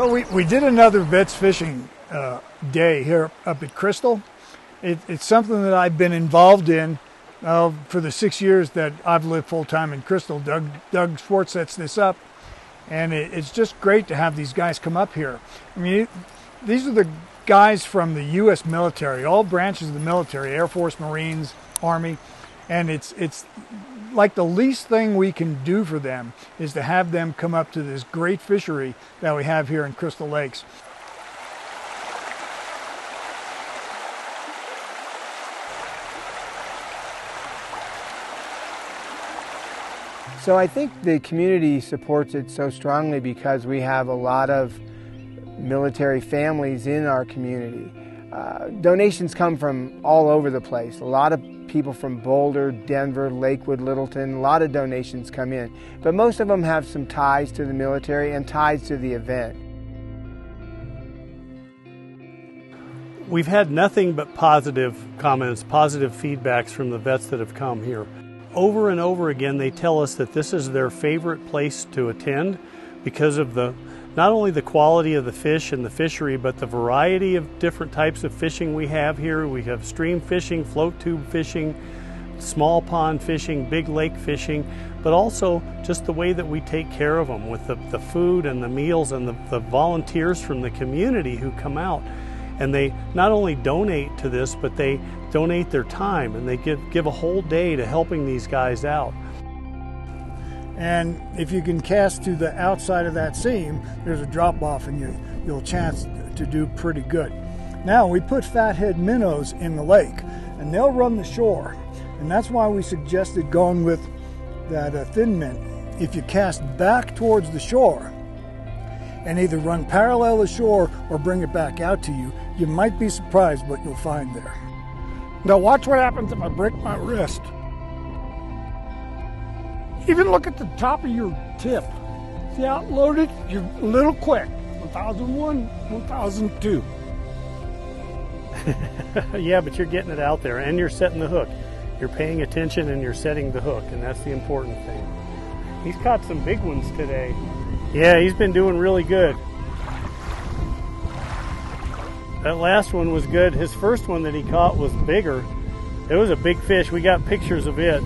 So we, we did another vets fishing uh, day here up at Crystal. It, it's something that I've been involved in uh, for the six years that I've lived full time in Crystal. Doug, Doug Schwartz sets this up, and it, it's just great to have these guys come up here. I mean, these are the guys from the U.S. military, all branches of the military, Air Force, Marines, Army, and it's it's like the least thing we can do for them is to have them come up to this great fishery that we have here in Crystal Lakes. So I think the community supports it so strongly because we have a lot of military families in our community. Uh, donations come from all over the place. A lot of people from Boulder, Denver, Lakewood, Littleton, a lot of donations come in. But most of them have some ties to the military and ties to the event. We've had nothing but positive comments, positive feedbacks from the vets that have come here. Over and over again, they tell us that this is their favorite place to attend because of the not only the quality of the fish and the fishery, but the variety of different types of fishing we have here. We have stream fishing, float tube fishing, small pond fishing, big lake fishing, but also just the way that we take care of them with the, the food and the meals and the, the volunteers from the community who come out. And they not only donate to this, but they donate their time and they give, give a whole day to helping these guys out. And if you can cast to the outside of that seam, there's a drop off and you, you'll chance to do pretty good. Now we put fathead minnows in the lake and they'll run the shore. And that's why we suggested going with that uh, thin mint. If you cast back towards the shore and either run parallel to shore or bring it back out to you, you might be surprised what you'll find there. Now watch what happens if I break my wrist. Even look at the top of your tip. See how it loaded? You're a little quick. 1001, 1002. yeah, but you're getting it out there and you're setting the hook. You're paying attention and you're setting the hook, and that's the important thing. He's caught some big ones today. Yeah, he's been doing really good. That last one was good. His first one that he caught was bigger. It was a big fish. We got pictures of it.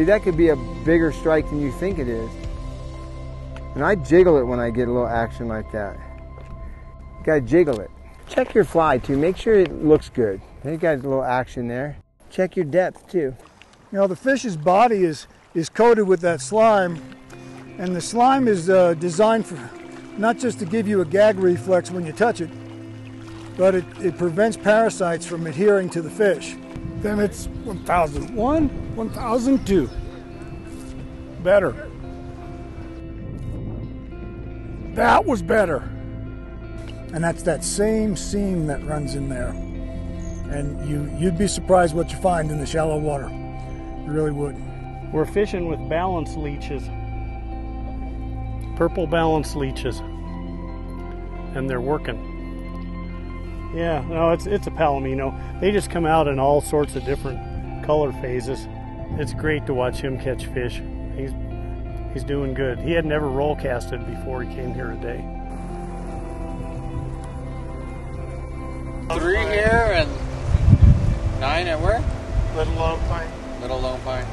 See, that could be a bigger strike than you think it is. And I jiggle it when I get a little action like that. You gotta jiggle it. Check your fly too. Make sure it looks good. You got a little action there. Check your depth too. You know, the fish's body is, is coated with that slime, and the slime is uh, designed for not just to give you a gag reflex when you touch it, but it, it prevents parasites from adhering to the fish. Then it's 1001, 1002. Better. That was better. And that's that same seam that runs in there. And you, you'd be surprised what you find in the shallow water. You really would. We're fishing with balance leeches. Purple balance leeches. And they're working. Yeah, no, it's it's a palomino. They just come out in all sorts of different color phases. It's great to watch him catch fish. He's he's doing good. He had never roll casted before he came here today. Three here and nine at where? Little Lone Pine. Little Lone Pine.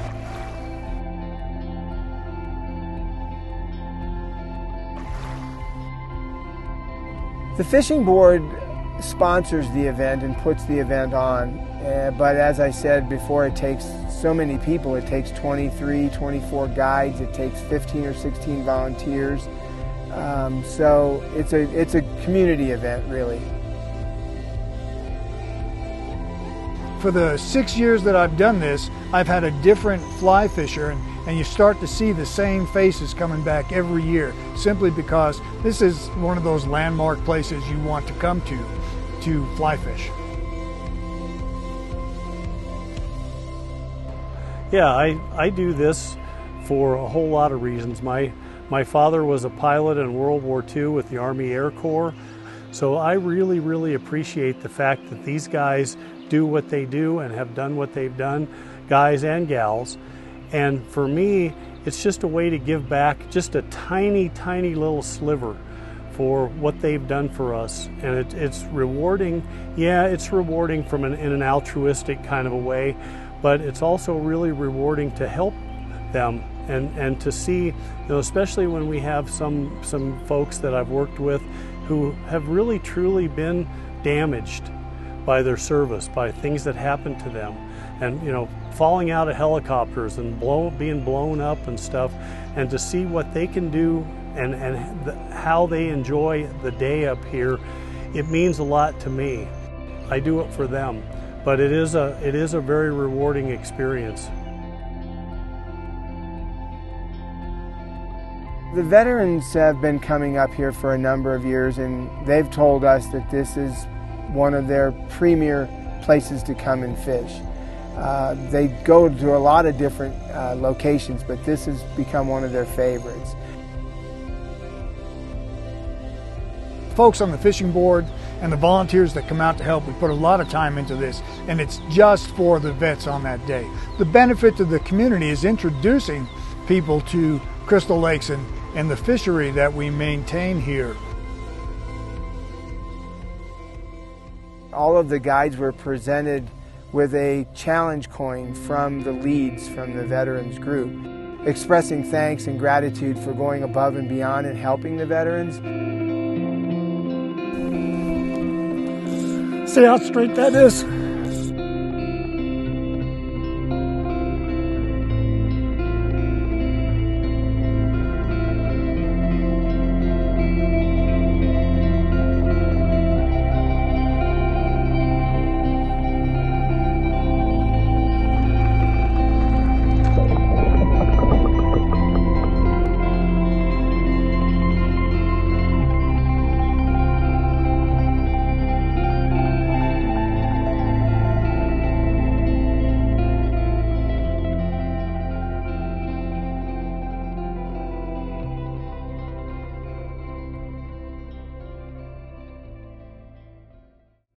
The fishing board sponsors the event and puts the event on. Uh, but as I said before, it takes so many people. It takes 23, 24 guides. It takes 15 or 16 volunteers. Um, so it's a it's a community event, really. For the six years that I've done this, I've had a different fly fisher, and, and you start to see the same faces coming back every year, simply because this is one of those landmark places you want to come to to fly fish. Yeah, I, I do this for a whole lot of reasons. My my father was a pilot in World War II with the Army Air Corps. So I really, really appreciate the fact that these guys do what they do and have done what they've done, guys and gals. And for me, it's just a way to give back just a tiny, tiny little sliver for what they've done for us. And it, it's rewarding. Yeah, it's rewarding from an, in an altruistic kind of a way, but it's also really rewarding to help them and, and to see, you know, especially when we have some, some folks that I've worked with who have really truly been damaged by their service, by things that happened to them. And, you know, falling out of helicopters and blow, being blown up and stuff, and to see what they can do and, and the, how they enjoy the day up here, it means a lot to me. I do it for them, but it is a, it is a very rewarding experience. The veterans have been coming up here for a number of years, and they've told us that this is one of their premier places to come and fish. Uh, they go to a lot of different uh, locations, but this has become one of their favorites. Folks on the fishing board and the volunteers that come out to help, we put a lot of time into this, and it's just for the vets on that day. The benefit to the community is introducing people to Crystal Lakes and, and the fishery that we maintain here. All of the guides were presented with a challenge coin from the leads from the veterans group, expressing thanks and gratitude for going above and beyond and helping the veterans. See how straight that is?